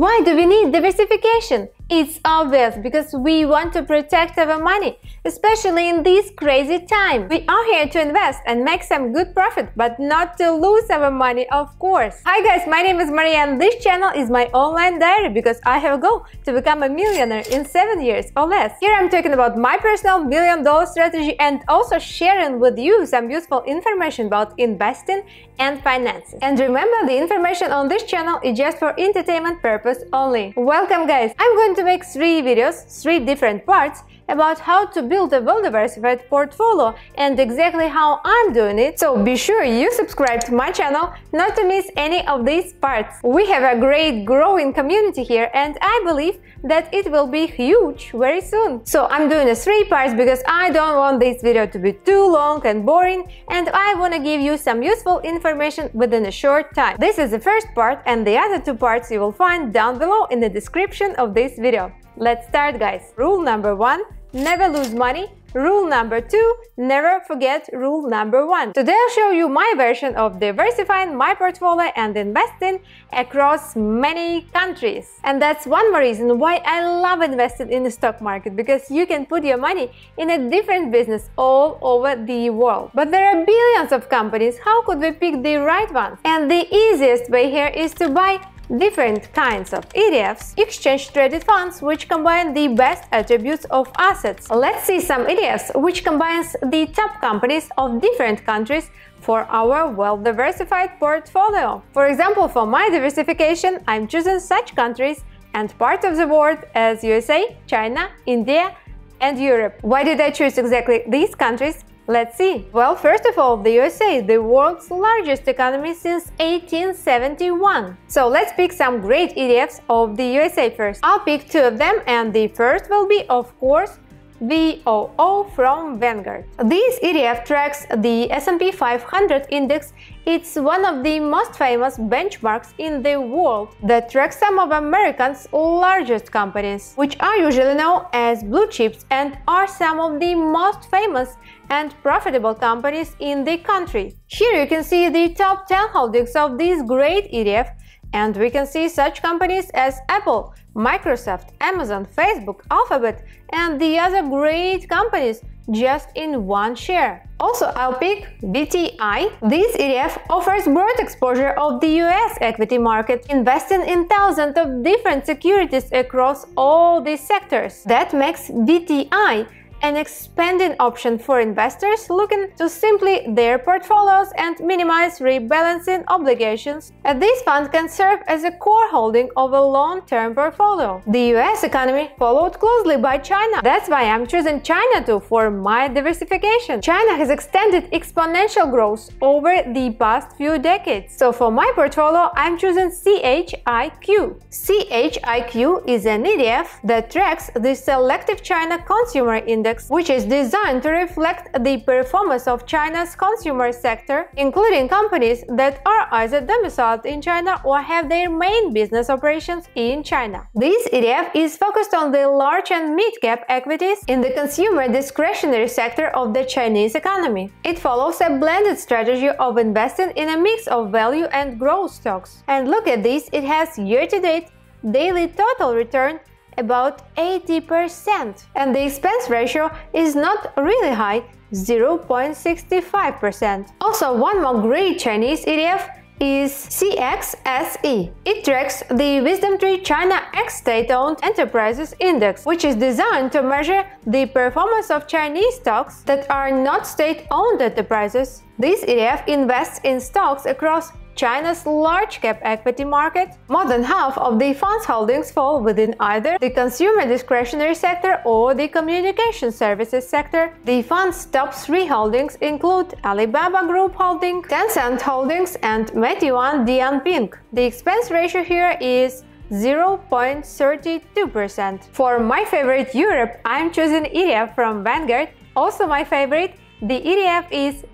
Why do we need diversification? It's obvious because we want to protect our money, especially in this crazy time. We are here to invest and make some good profit, but not to lose our money, of course. Hi guys, my name is Maria and this channel is my online diary because I have a goal to become a millionaire in 7 years or less. Here I'm talking about my personal million dollar strategy and also sharing with you some useful information about investing and finances. And remember, the information on this channel is just for entertainment purpose only. Welcome guys! I'm going to to make three videos, three different parts, about how to build a well-diversified portfolio and exactly how I'm doing it, so be sure you subscribe to my channel not to miss any of these parts. We have a great growing community here and I believe that it will be huge very soon. So I'm doing a three parts because I don't want this video to be too long and boring and I want to give you some useful information within a short time. This is the first part and the other two parts you will find down below in the description of this video. Let's start guys. Rule number one never lose money. Rule number two, never forget rule number one. Today I'll show you my version of diversifying my portfolio and investing across many countries. And that's one more reason why I love investing in the stock market because you can put your money in a different business all over the world. But there are billions of companies, how could we pick the right ones? And the easiest way here is to buy different kinds of ETFs, exchange-traded funds which combine the best attributes of assets. Let's see some ETFs which combines the top companies of different countries for our well-diversified portfolio. For example, for my diversification, I'm choosing such countries and parts of the world as USA, China, India, and Europe. Why did I choose exactly these countries? Let's see. Well, first of all, the USA, is the world's largest economy since 1871. So let's pick some great ETFs of the USA first. I'll pick two of them and the first will be, of course, VOO from Vanguard. This ETF tracks the S&P 500 index. It's one of the most famous benchmarks in the world that tracks some of America's largest companies, which are usually known as blue chips and are some of the most famous and profitable companies in the country. Here you can see the top 10 holdings of this great ETF and we can see such companies as Apple, Microsoft, Amazon, Facebook, Alphabet, and the other great companies just in one share. Also, I'll pick VTI. This ETF offers broad exposure of the US equity market, investing in thousands of different securities across all these sectors. That makes VTI an expanding option for investors looking to simply their portfolios and minimize rebalancing obligations. And this fund can serve as a core holding of a long-term portfolio. The US economy followed closely by China. That's why I'm choosing China too for my diversification. China has extended exponential growth over the past few decades. So for my portfolio, I'm choosing CHIQ. CHIQ is an ETF that tracks the Solactive China Consumer Index Index, which is designed to reflect the performance of China's consumer sector, including companies that are either domiciled in China or have their main business operations in China. This ETF is focused on the large and mid-cap equities in the consumer discretionary sector of the Chinese economy. It follows a blended strategy of investing in a mix of value and growth stocks. And look at this, it has year-to-date daily total return about 80% and the expense ratio is not really high 0.65%. Also, one more great Chinese ETF is CXSE. It tracks the WisdomTree China ex State-Owned Enterprises Index, which is designed to measure the performance of Chinese stocks that are not state-owned enterprises. This ETF invests in stocks across China's large-cap equity market, more than half of the fund's holdings fall within either the consumer discretionary sector or the communication services sector. The fund's top three holdings include Alibaba Group Holding, Tencent Holdings, and Meituan Dianping. The expense ratio here is 0.32%. For my favorite Europe, I'm choosing ETF from Vanguard. Also my favorite, the ETF is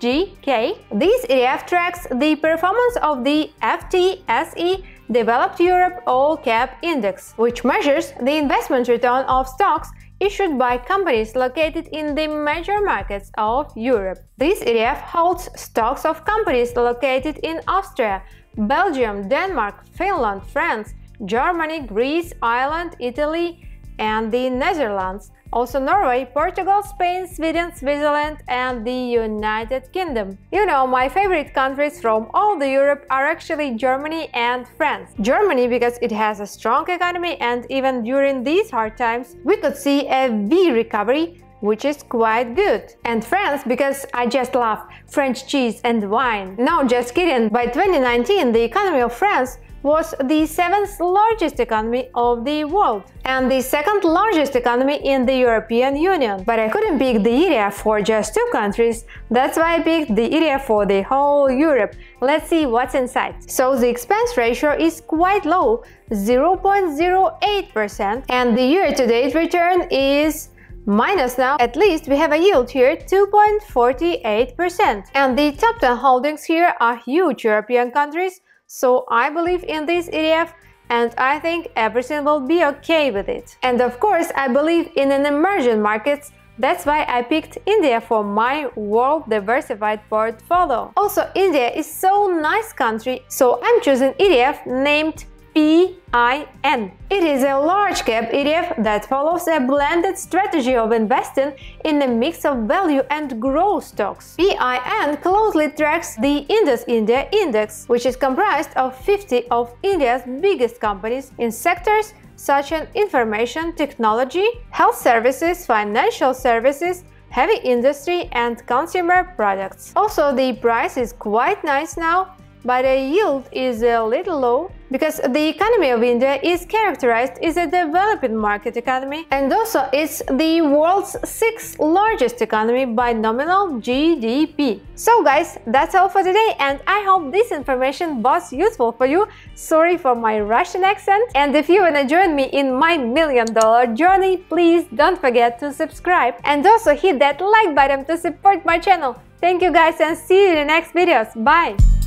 VGK. This ETF tracks the performance of the FTSE Developed Europe All Cap Index, which measures the investment return of stocks issued by companies located in the major markets of Europe. This ETF holds stocks of companies located in Austria, Belgium, Denmark, Finland, France, Germany, Greece, Ireland, Italy, and the Netherlands. Also Norway, Portugal, Spain, Sweden, Switzerland and the United Kingdom. You know, my favorite countries from all the Europe are actually Germany and France. Germany because it has a strong economy and even during these hard times we could see a V recovery which is quite good. And France, because I just love French cheese and wine. No, just kidding. By 2019, the economy of France was the seventh largest economy of the world and the second largest economy in the European Union. But I couldn't pick the area for just two countries, that's why I picked the area for the whole Europe. Let's see what's inside. So the expense ratio is quite low, 0.08%, and the year-to-date return is minus now, at least we have a yield here 2.48%. And the top 10 holdings here are huge European countries so I believe in this ETF and I think everything will be okay with it. And of course, I believe in an emerging markets that's why I picked India for my world diversified portfolio. Also, India is so nice country, so I'm choosing ETF named PIN. It is a large cap ETF that follows a blended strategy of investing in a mix of value and growth stocks. PIN closely tracks the Indus India Index, which is comprised of 50 of India's biggest companies in sectors such as information technology, health services, financial services, heavy industry and consumer products. Also, the price is quite nice now but the yield is a little low because the economy of India is characterized as a developing market economy and also it's the world's sixth largest economy by nominal GDP. So guys, that's all for today and I hope this information was useful for you. Sorry for my Russian accent and if you wanna join me in my million dollar journey, please don't forget to subscribe and also hit that like button to support my channel. Thank you guys and see you in the next videos. Bye!